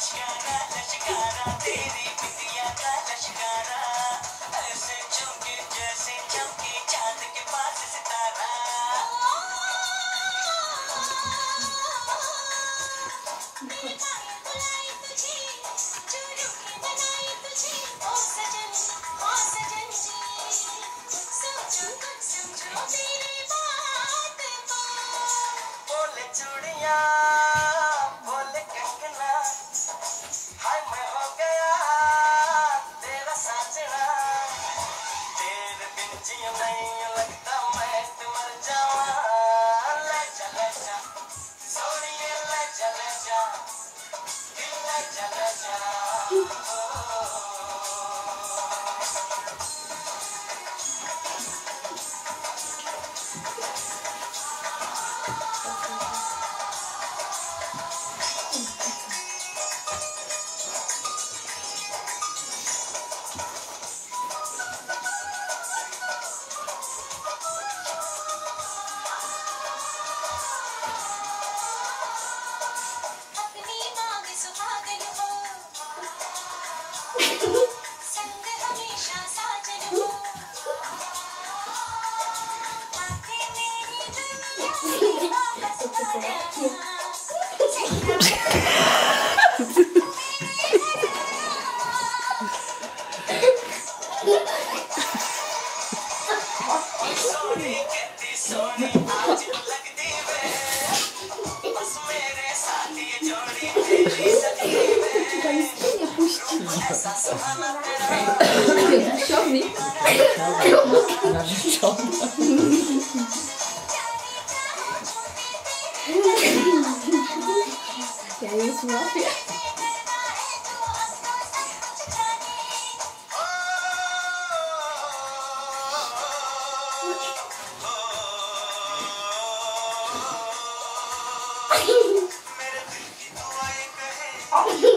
Lashkara, Lashkara, Lashkara, Lashkara, Lashkara, Lashkara, Lashkara, Lashkara, Lashkara, Lashkara, Lashkara, Show me. Show me. Yeah, you swap it. Oh!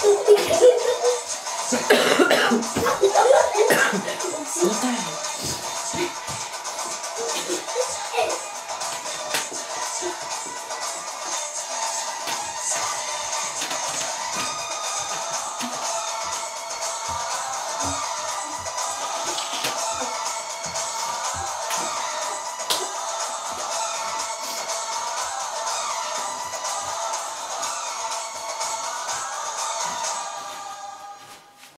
痛い